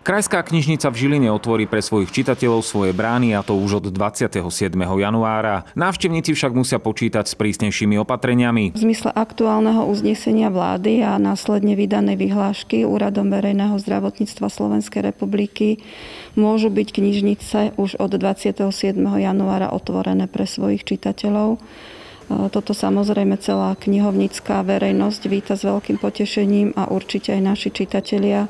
Krajská knižnica v Žiline otvorí pre svojich čitateľov svoje brány a to už od 27. januára. Návštevníci však musia počítať s prísnejšími opatreniami. V zmysle aktuálneho uznesenia vlády a následne vydanej vyhlášky Úradom verejného zdravotníctva Slovenskej republiky môžu byť knižnice už od 27. januára otvorené pre svojich čitateľov. Toto samozrejme celá knihovnická verejnosť víta s veľkým potešením a určite aj naši čitatelia.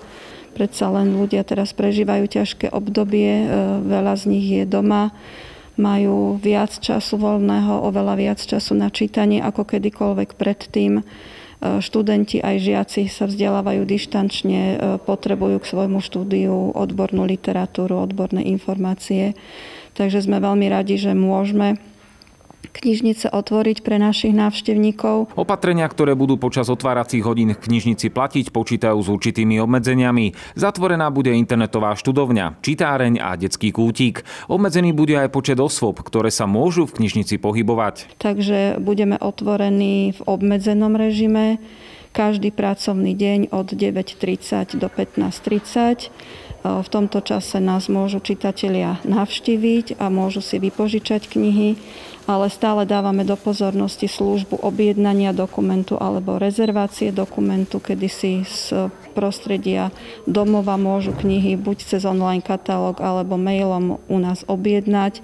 Predsa len ľudia teraz prežívajú ťažké obdobie, e, veľa z nich je doma, majú viac času voľného, oveľa viac času na čítanie ako kedykoľvek predtým. E, študenti aj žiaci sa vzdelávajú dištančne, e, potrebujú k svojmu štúdiu odbornú literatúru, odborné informácie. Takže sme veľmi radi, že môžeme knižnice otvoriť pre našich návštevníkov. Opatrenia, ktoré budú počas otváracích hodín v knižnici platiť, počítajú s určitými obmedzeniami. Zatvorená bude internetová študovňa, čitáreň a detský kútik. Obmedzený bude aj počet osôb, ktoré sa môžu v knižnici pohybovať. Takže budeme otvorení v obmedzenom režime každý pracovný deň od 9.30 do 15.30 v tomto čase nás môžu čitatelia navštíviť a môžu si vypožičať knihy, ale stále dávame do pozornosti službu objednania dokumentu alebo rezervácie dokumentu, kedy si z prostredia domova môžu knihy buď cez online katalóg alebo mailom u nás objednať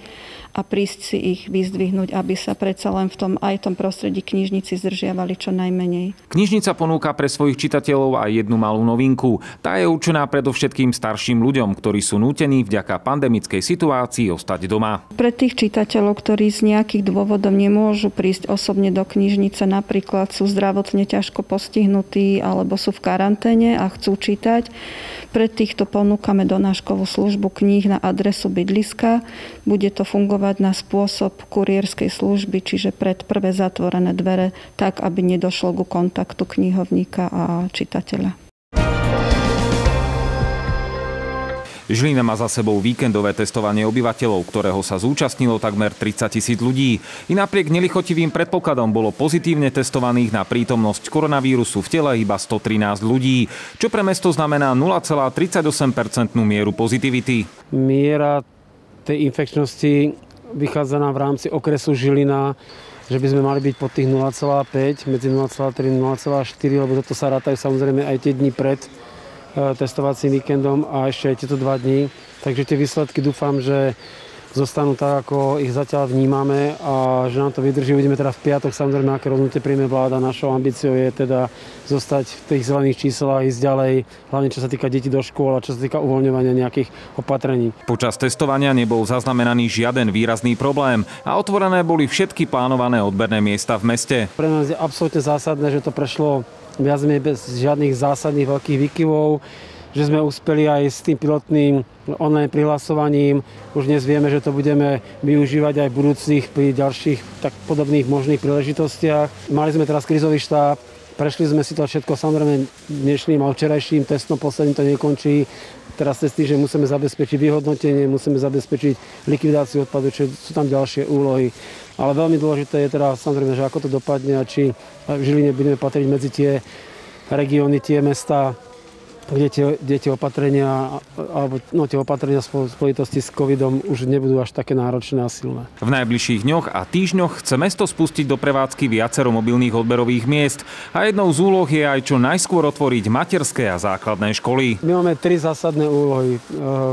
a prísť si ich vyzdvihnúť, aby sa predsa len v tom aj tom prostredí knižnici zdržiavali čo najmenej. Knižnica ponúka pre svojich čitateľov aj jednu malú novinku. Tá je určená predovšetkým starším ľuďom, ktorí sú nútení vďaka pandemickej situácii ostať doma. Pre tých čitateľov, ktorí z nejakých dôvodov nemôžu prísť osobne do knižnice, napríklad sú zdravotne ťažko postihnutí alebo sú v karanténe a chcú čítať, pre týchto ponúkame donáškovú službu kníh na adresu bydliska. Bude to fungovať na spôsob kurierskej služby, čiže pred prvé zatvorené dvere, tak, aby nedošlo ku kontaktu knihovníka a čitateľa. Žilina má za sebou víkendové testovanie obyvateľov, ktorého sa zúčastnilo takmer 30 tisíc ľudí. I napriek nelichotivým predpokladom bolo pozitívne testovaných na prítomnosť koronavírusu v tele iba 113 ľudí, čo pre mesto znamená 0,38% mieru pozitivity. Miera tej infekčnosti vychádza nám v rámci okresu Žilina, že by sme mali byť pod tých 0,5, medzi 0,3 a 0,4, lebo toto sa rátajú samozrejme aj tie dni pred testovacím víkendom a ešte aj tieto dva dní. Takže tie výsledky dúfam, že zostanú tak, ako ich zatiaľ vnímame a že nám to vydrží. Uvidíme teda v piatok, samozrejme, aké rozhodnutie príjme vláda. Našou ambíciou je teda zostať v tých zelených číslach, ísť ďalej, hlavne čo sa týka detí do škôl a čo sa týka uvoľňovania nejakých opatrení. Počas testovania nebol zaznamenaný žiaden výrazný problém a otvorené boli všetky plánované odberné miesta v meste. Pre nás je absolútne zásadné, že to prešlo viac menej bez žiadnych zásadných veľkých výkyvov že sme uspeli aj s tým pilotným online prihlasovaním. Už dnes vieme, že to budeme využívať aj v budúcich pri ďalších tak podobných možných príležitostiach. Mali sme teraz krizový štáb, prešli sme si to všetko samozrejme dnešným a včerajším testom, posledným to nekončí. Teraz cez že musíme zabezpečiť vyhodnotenie, musíme zabezpečiť likvidáciu odpadu, čo sú tam ďalšie úlohy. Ale veľmi dôležité je teda samozrejme, že ako to dopadne a či v Žiline budeme patriť medzi tie regióny, tie mesta, kde tie, kde tie opatrenia, alebo no, tie opatrenia v spojitosti s covidom už nebudú až také náročné a silné. V najbližších dňoch a týždňoch chce mesto spustiť do prevádzky viacero mobilných odberových miest a jednou z úloh je aj čo najskôr otvoriť materské a základné školy. My máme tri zásadné úlohy. E,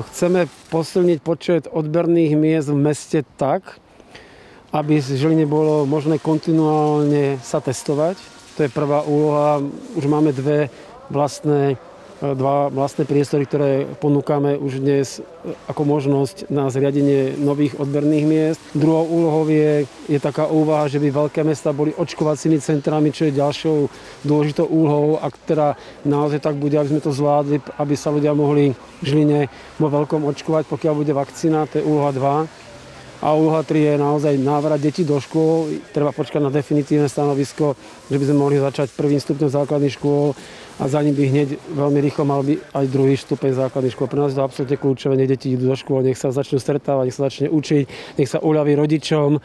chceme posilniť počet odberných miest v meste tak, aby v Žiline bolo možné kontinuálne sa testovať. To je prvá úloha. Už máme dve vlastné dva vlastné priestory, ktoré ponúkame už dnes ako možnosť na zriadenie nových odberných miest. Druhou úlohou je, je taká úvaha, že by veľké mesta boli očkovacími centrami, čo je ďalšou dôležitou úlohou. Ak teda naozaj tak bude, aby sme to zvládli, aby sa ľudia mohli v Žiline vo veľkom očkovať, pokiaľ bude vakcína, to je úloha 2. A úloha 3 je naozaj návrat detí do škôl. Treba počkať na definitívne stanovisko, že by sme mohli začať prvým stupňom základných škôl a za ním by hneď veľmi rýchlo mal byť aj druhý stupeň základných škôl. Pre nás je to absolútne kľúčové, nech deti idú do škôl, nech sa začnú stretávať, nech sa začne učiť, nech sa uľaví rodičom.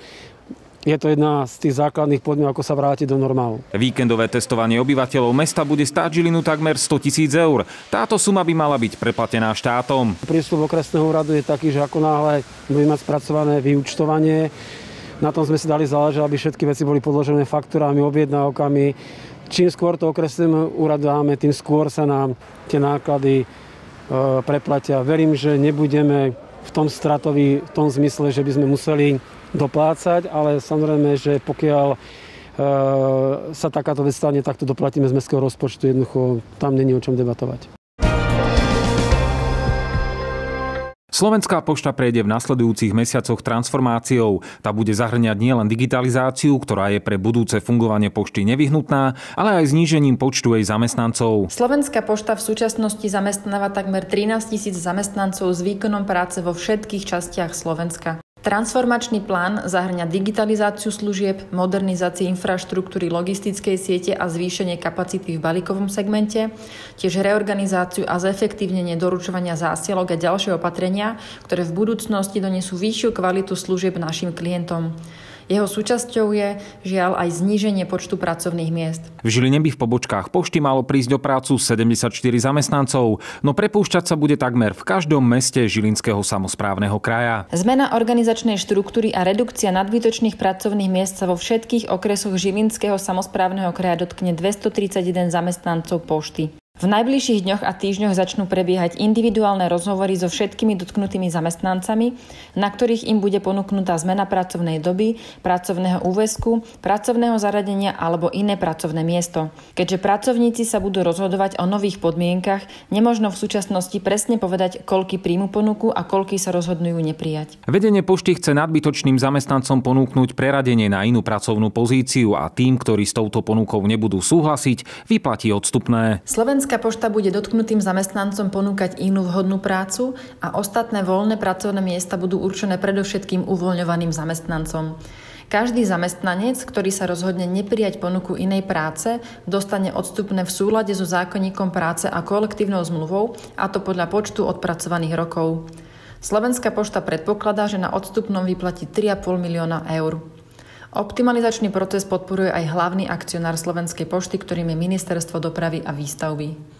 Je to jedna z tých základných podmienok, ako sa vráti do normálu. Víkendové testovanie obyvateľov mesta bude stáť Žilinu takmer 100 tisíc eur. Táto suma by mala byť preplatená štátom. Prístup okresného úradu je taký, že ako náhle budeme mať spracované vyučtovanie, na tom sme si dali záležať, aby všetky veci boli podložené faktúrami, objednávkami. Čím skôr to okresnému úradu dáme, tým skôr sa nám tie náklady e, preplatia. Verím, že nebudeme v tom stratovi, v tom zmysle, že by sme museli doplácať, ale samozrejme, že pokiaľ e, sa takáto vec stane, tak to doplatíme z mestského rozpočtu. Jednoducho tam není o čom debatovať. Slovenská pošta prejde v nasledujúcich mesiacoch transformáciou. Tá bude zahrňať nielen digitalizáciu, ktorá je pre budúce fungovanie pošty nevyhnutná, ale aj znížením počtu jej zamestnancov. Slovenská pošta v súčasnosti zamestnáva takmer 13 tisíc zamestnancov s výkonom práce vo všetkých častiach Slovenska. Transformačný plán zahrňa digitalizáciu služieb, modernizácie infraštruktúry logistickej siete a zvýšenie kapacity v balíkovom segmente, tiež reorganizáciu a zefektívnenie doručovania zásielok a ďalšie opatrenia, ktoré v budúcnosti donesú vyššiu kvalitu služieb našim klientom. Jeho súčasťou je, žiaľ, aj zníženie počtu pracovných miest. V Žiline by v pobočkách pošty malo prísť do prácu 74 zamestnancov, no prepúšťať sa bude takmer v každom meste Žilinského samozprávneho kraja. Zmena organizačnej štruktúry a redukcia nadbytočných pracovných miest sa vo všetkých okresoch Žilinského samozprávneho kraja dotkne 231 zamestnancov pošty. V najbližších dňoch a týždňoch začnú prebiehať individuálne rozhovory so všetkými dotknutými zamestnancami, na ktorých im bude ponúknutá zmena pracovnej doby, pracovného úväzku, pracovného zaradenia alebo iné pracovné miesto. Keďže pracovníci sa budú rozhodovať o nových podmienkach, nemožno v súčasnosti presne povedať, koľky príjmu ponuku a koľky sa rozhodnú ju neprijať. Vedenie pošty chce nadbytočným zamestnancom ponúknuť preradenie na inú pracovnú pozíciu a tým, ktorí s touto ponukou nebudú súhlasiť, vyplatí odstupné. Slovensk Slovenská pošta bude dotknutým zamestnancom ponúkať inú vhodnú prácu a ostatné voľné pracovné miesta budú určené predovšetkým uvoľňovaným zamestnancom. Každý zamestnanec, ktorý sa rozhodne neprijať ponuku inej práce, dostane odstupné v súlade so zákonníkom práce a kolektívnou zmluvou, a to podľa počtu odpracovaných rokov. Slovenská pošta predpokladá, že na odstupnom vyplatí 3,5 milióna eur. Optimalizačný proces podporuje aj hlavný akcionár Slovenskej pošty, ktorým je Ministerstvo dopravy a výstavby.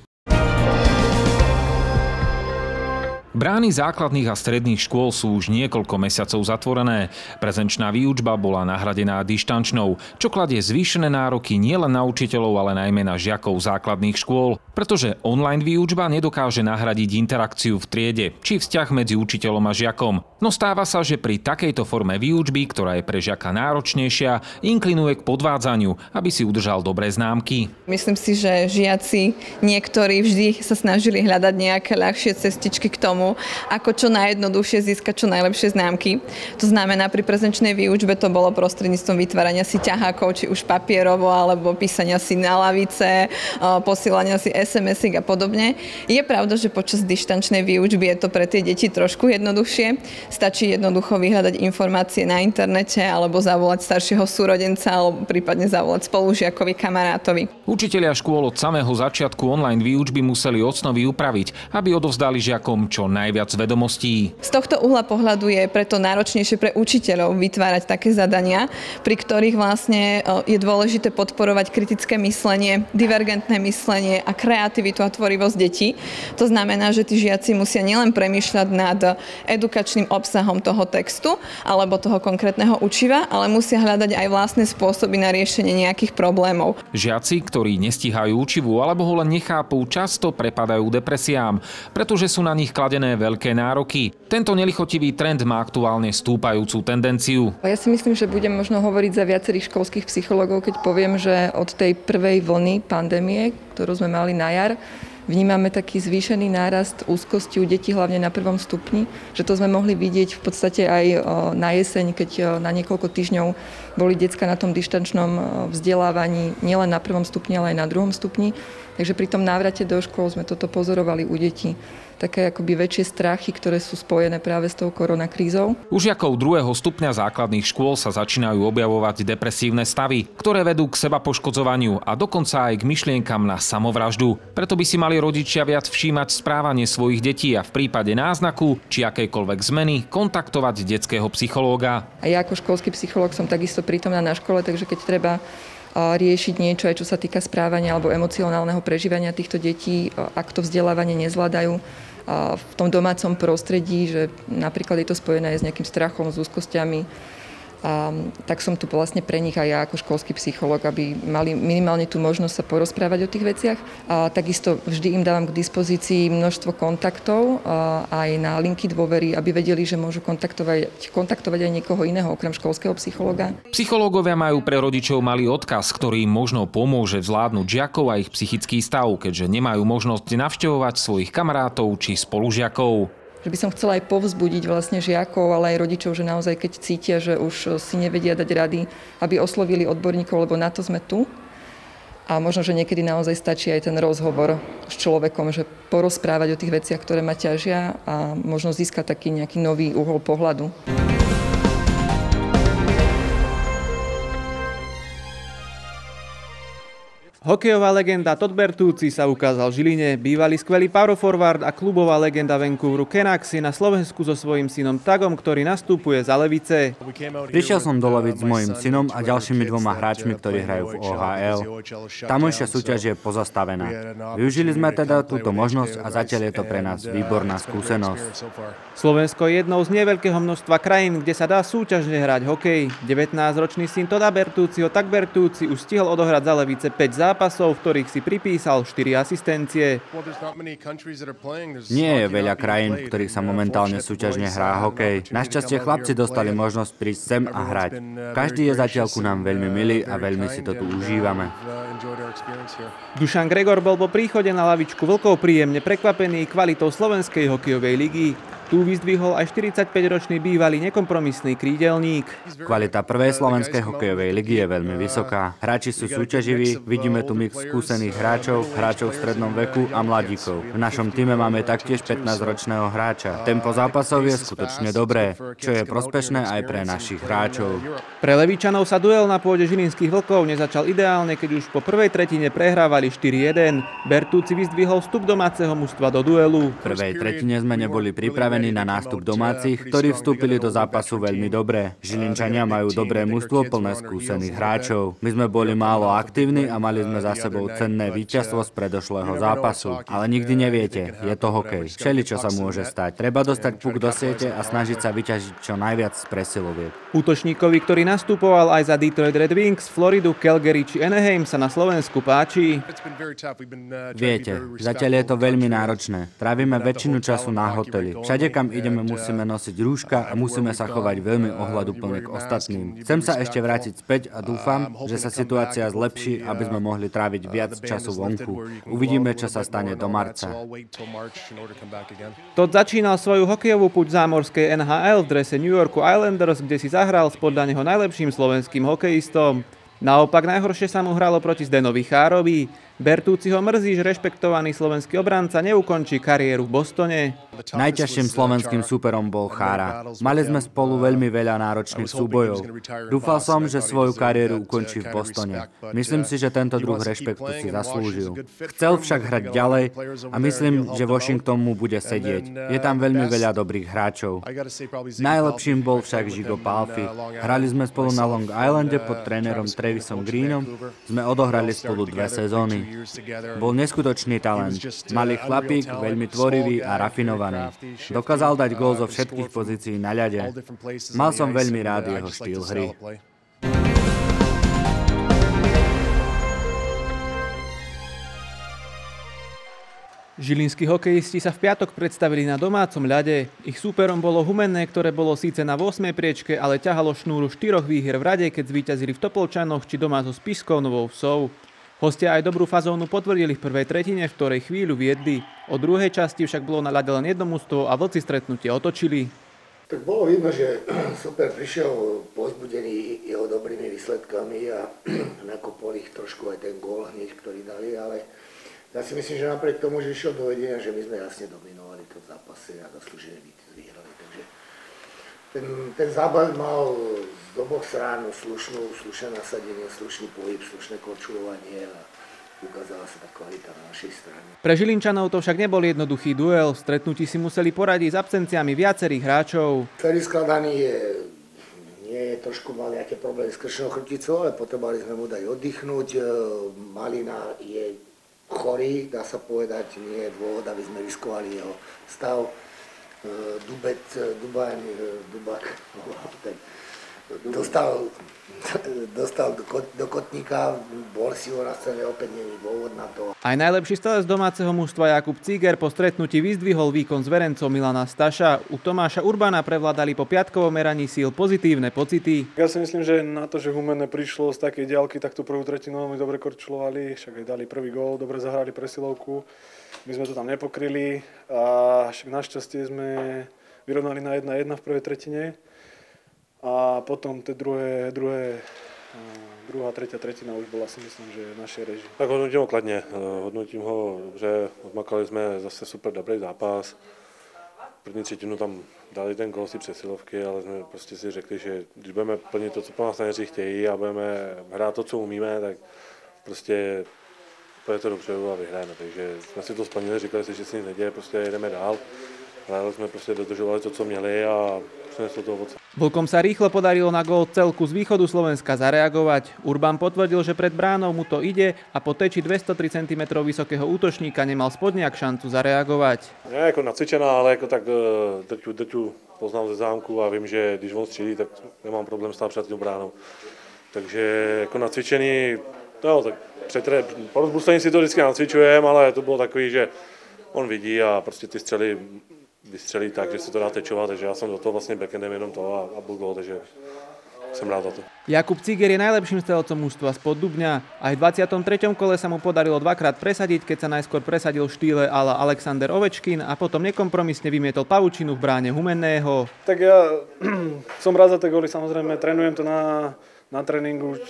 Brány základných a stredných škôl sú už niekoľko mesiacov zatvorené. Prezenčná výučba bola nahradená dištančnou, čo kladie zvýšené nároky nielen na učiteľov, ale najmä na žiakov základných škôl, pretože online výučba nedokáže nahradiť interakciu v triede či vzťah medzi učiteľom a žiakom. No stáva sa, že pri takejto forme výučby, ktorá je pre žiaka náročnejšia, inklinuje k podvádzaniu, aby si udržal dobré známky. Myslím si, že žiaci niektorí vždy sa snažili hľadať nejaké ľahšie cestičky k tomu, ako čo najjednoduchšie získať čo najlepšie známky. To znamená, pri prezenčnej výučbe to bolo prostredníctvom vytvárania si ťahákov, či už papierovo, alebo písania si na lavice, posielania si sms a podobne. Je pravda, že počas dištančnej výučby je to pre tie deti trošku jednoduchšie. Stačí jednoducho vyhľadať informácie na internete alebo zavolať staršieho súrodenca alebo prípadne zavolať spolužiakovi, kamarátovi. Učitelia škôl od samého začiatku online výučby museli osnovy upraviť, aby odovzdali žiakom čo najviac vedomostí. Z tohto uhla pohľadu je preto náročnejšie pre učiteľov vytvárať také zadania, pri ktorých vlastne e, je dôležité podporovať kritické myslenie, divergentné myslenie a kreativitu a tvorivosť detí. To znamená, že tí žiaci musia nielen premýšľať nad edukačným obsahom toho textu alebo toho konkrétneho učiva, ale musia hľadať aj vlastné spôsoby na riešenie nejakých problémov. Žiaci, ktorí nestihajú učivu alebo ho len nechápu, často prepadajú depresiám, pretože sú na nich kladené kladené veľké nároky. Tento nelichotivý trend má aktuálne stúpajúcu tendenciu. Ja si myslím, že budem možno hovoriť za viacerých školských psychológov, keď poviem, že od tej prvej vlny pandémie, ktorú sme mali na jar, vnímame taký zvýšený nárast úzkosti u detí, hlavne na prvom stupni, že to sme mohli vidieť v podstate aj na jeseň, keď na niekoľko týždňov boli decka na tom dištančnom vzdelávaní nielen na prvom stupni, ale aj na druhom stupni. Takže pri tom návrate do škôl sme toto pozorovali u detí. Také akoby väčšie strachy, ktoré sú spojené práve s tou koronakrízou. U žiakov druhého stupňa základných škôl sa začínajú objavovať depresívne stavy, ktoré vedú k seba poškodzovaniu a dokonca aj k myšlienkam na samovraždu. Preto by si mali rodičia viac všímať správanie svojich detí a v prípade náznaku či akejkoľvek zmeny kontaktovať detského psychológa. A ja ako školský psychológ som takisto prítomná na škole, takže keď treba riešiť niečo, aj čo sa týka správania alebo emocionálneho prežívania týchto detí, ak to vzdelávanie nezvládajú v tom domácom prostredí, že napríklad je to spojené aj s nejakým strachom, s úzkosťami, a, tak som tu vlastne pre nich aj ja ako školský psycholog, aby mali minimálne tú možnosť sa porozprávať o tých veciach. A takisto vždy im dávam k dispozícii množstvo kontaktov aj na linky dôvery, aby vedeli, že môžu kontaktovať, kontaktovať aj niekoho iného okrem školského psychologa. Psychológovia majú pre rodičov malý odkaz, ktorý im možno pomôže zvládnuť žiakov a ich psychický stav, keďže nemajú možnosť navštevovať svojich kamarátov či spolužiakov že by som chcela aj povzbudiť vlastne žiakov, ale aj rodičov, že naozaj keď cítia, že už si nevedia dať rady, aby oslovili odborníkov, lebo na to sme tu. A možno, že niekedy naozaj stačí aj ten rozhovor s človekom, že porozprávať o tých veciach, ktoré ma ťažia a možno získať taký nejaký nový uhol pohľadu. Hokejová legenda Todd Bertúci sa ukázal v Žiline, bývalý skvelý power forward a klubová legenda Vancouveru Canucks je na Slovensku so svojím synom Tagom, ktorý nastupuje za Levice. Prišiel som do Levic s mojim synom a ďalšími dvoma hráčmi, ktorí hrajú v OHL. Tamojšia súťaž je pozastavená. Využili sme teda túto možnosť a zatiaľ je to pre nás výborná skúsenosť. Slovensko je jednou z neveľkého množstva krajín, kde sa dá súťažne hrať hokej. 19-ročný syn Toda Bertúciho Tak Bertúci už stihol odohrať za Levice 5 zápasov zápasov, v ktorých si pripísal 4 asistencie. Nie je veľa krajín, v ktorých sa momentálne súťažne hrá hokej. Našťastie chlapci dostali možnosť prísť sem a hrať. Každý je zatiaľ ku nám veľmi milý a veľmi si to tu užívame. Dušan Gregor bol po príchode na lavičku Vlkov príjemne prekvapený kvalitou slovenskej hokejovej ligy. Tu vyzdvihol aj 45-ročný bývalý nekompromisný krídelník. Kvalita prvej slovenskej hokejovej ligy je veľmi vysoká. Hráči sú súťaživí, vidíme tu mix skúsených hráčov, hráčov v strednom veku a mladíkov. V našom týme máme taktiež 15-ročného hráča. Tempo zápasov je skutočne dobré, čo je prospešné aj pre našich hráčov. Pre Levičanov sa duel na pôde Žilinských vlkov nezačal ideálne, keď už po prvej tretine prehrávali 4-1. Bertúci vyzdvihol vstup domáceho mužstva do duelu. V prvej tretine sme neboli pripravení pripravení na nástup domácich, ktorí vstúpili do zápasu veľmi dobre. Žilinčania majú dobré mužstvo plné skúsených hráčov. My sme boli málo aktívni a mali sme za sebou cenné víťazstvo z predošlého zápasu. Ale nikdy neviete, je to hokej. Všeli, čo sa môže stať. Treba dostať puk do siete a snažiť sa vyťažiť čo najviac z presiloviek. Útočníkovi, ktorý nastupoval aj za Detroit Red Wings, Floridu, Calgary či Anaheim sa na Slovensku páči. Viete, zatiaľ je to veľmi náročné. Trávime väčšinu času na hoteli. Všade všade, kam ideme, musíme nosiť rúška a musíme sa chovať veľmi ohľaduplne k ostatným. Chcem sa ešte vrátiť späť a dúfam, že sa situácia zlepší, aby sme mohli tráviť viac času vonku. Uvidíme, čo sa stane do marca. Todd začínal svoju hokejovú puť zámorskej NHL v drese New Yorku Islanders, kde si zahral s podľa neho najlepším slovenským hokejistom. Naopak najhoršie sa mu hralo proti Zdenovi Chárovi. Bertúci ho mrzí, že rešpektovaný slovenský obranca neukončí kariéru v Bostone. Najťažším slovenským súperom bol Chára. Mali sme spolu veľmi veľa náročných súbojov. Dúfal som, že svoju kariéru ukončí v Bostone. Myslím si, že tento druh rešpektu si zaslúžil. Chcel však hrať ďalej a myslím, že Washington mu bude sedieť. Je tam veľmi veľa dobrých hráčov. Najlepším bol však Žigo Palfi. Hrali sme spolu na Long Islande pod trénerom Trevisom Greenom. Sme odohrali spolu dve sezóny. Bol neskutočný talent. Malý chlapík, veľmi tvorivý a rafinovaný. Dokázal dať gól zo všetkých pozícií na ľade. Mal som veľmi rád jeho štýl hry. Žilinskí hokejisti sa v piatok predstavili na domácom ľade. Ich súperom bolo Humenné, ktoré bolo síce na 8. priečke, ale ťahalo šnúru štyroch výhier v rade, keď zvíťazili v Topolčanoch či doma so Spišskou Novou Vsou. Hostia aj dobrú fazónu potvrdili v prvej tretine, v ktorej chvíľu viedli. O druhej časti však bolo na ľade len jedno mústvo a vlci stretnutie otočili. Tak bolo vidno, že super prišiel pozbudený jeho dobrými výsledkami a nakopol ich trošku aj ten gól hneď, ktorý dali, ale ja si myslím, že napriek tomu, že išiel do vedenia, že my sme jasne dominovali to v zápase a zaslúžene vyhrali. Takže ten, ten zábal mal z oboch strán slušnú, slušné nasadenie, slušný pohyb, slušné korčulovanie a ukázala sa tá kvalita na našej strane. Pre Žilinčanov to však nebol jednoduchý duel. V stretnutí si museli poradiť s absenciami viacerých hráčov. Ferry Skladaný je nie je trošku mal nejaké problémy s kršnou chrbticou, ale potrebovali sme mu dať oddychnúť. E, Malina je chorý, dá sa povedať, nie je dôvod, aby sme riskovali jeho stav. E, Dubec, Dubaň, e, Dubak, ten dostal, dostal do, kot, do kotníka, bol si ho na scéne, opäť není dôvod na to. Aj najlepší strelec domáceho mužstva Jakub Ciger po stretnutí vyzdvihol výkon s verencom Milana Staša. U Tomáša Urbana prevládali po piatkovom meraní síl pozitívne pocity. Ja si myslím, že na to, že Humene prišlo z takej diaľky, tak tú prvú tretinu veľmi dobre korčulovali, však aj dali prvý gól, dobre zahrali presilovku. My sme to tam nepokryli a však našťastie sme vyrovnali na 1-1 v prvej tretine a potom tie druhé, druhé druhá, tretia tretina už bola si myslím, že naše reži. Tak hodnotím ho kladně, hodnotím ho dobře, odmakali jsme zase super dobrý zápas. První třetinu tam dali ten gol si přesilovky, ale jsme prostě si řekli, že když budeme plnit to, co po nás trenéři chtějí a budeme hrát to, co umíme, tak prostě půjde to dobře a vyhrajeme. Takže jsme si to splnili, říkali si, že si nic neděje, prostě jedeme dál. Hráli sme proste dodržovali to, co měli a prineslo to ovoce. Vlkom sa rýchlo podarilo na gól celku z východu Slovenska zareagovať. Urban potvrdil, že pred bránou mu to ide a po teči 203 cm vysokého útočníka nemal spodniak šancu zareagovať. Nie ako nacvičená, ale ako tak drťu, drťu poznám ze zámku a vím, že když on střílí, tak nemám problém stát před tou bránou. Takže jako nacvičený, no tak před, po rozbustení si to vždycky nacvičujem, ale to bylo takový, že on vidí a prostě ty střely vystřelí tak, že se to dá tečovat, takže já jsem do toho vlastně backendem jenom to a, a byl gol, takže som rád za to. Jakub Ciger je najlepším strelcom mužstva spod Dubňa. Aj v 23. kole sa mu podarilo dvakrát presadiť, keď sa najskôr presadil v štýle ala Alexander Ovečkin a potom nekompromisne vymietol pavučinu v bráne Humenného. Tak ja som rád za tie góly, samozrejme trénujem to na, na tréningu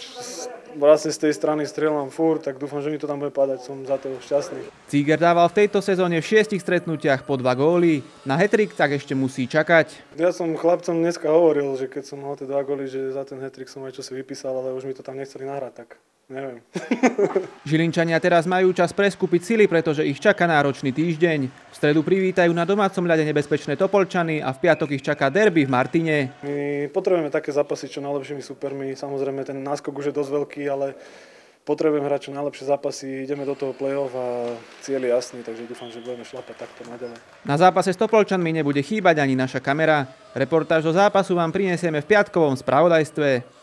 vlastne z tej strany strieľam furt, tak dúfam, že mi to tam bude padať, som za to šťastný. Ciger dával v tejto sezóne v šiestich stretnutiach po dva góly. Na hetrik tak ešte musí čakať. Ja som chlapcom dneska hovoril, že keď som mal tie dva góly, že za ten hetrik som aj čo si vypísal, ale už mi to tam nechceli nahrať, tak Neviem. Žilinčania teraz majú čas preskúpiť sily, pretože ich čaká náročný týždeň. Stredu privítajú na domácom ľade nebezpečné Topolčany a v piatok ich čaká derby v Martine. My potrebujeme také zápasy čo najlepšími supermi. Samozrejme ten náskok už je dosť veľký, ale potrebujem hrať čo najlepšie zápasy, ideme do toho play-off a cieľ je jasný, takže dúfam, že budeme šlapať takto naďalej. Na zápase s Topolčanmi nebude chýbať ani naša kamera. Reportáž do zápasu vám prinesieme v piatkovom spravodajstve.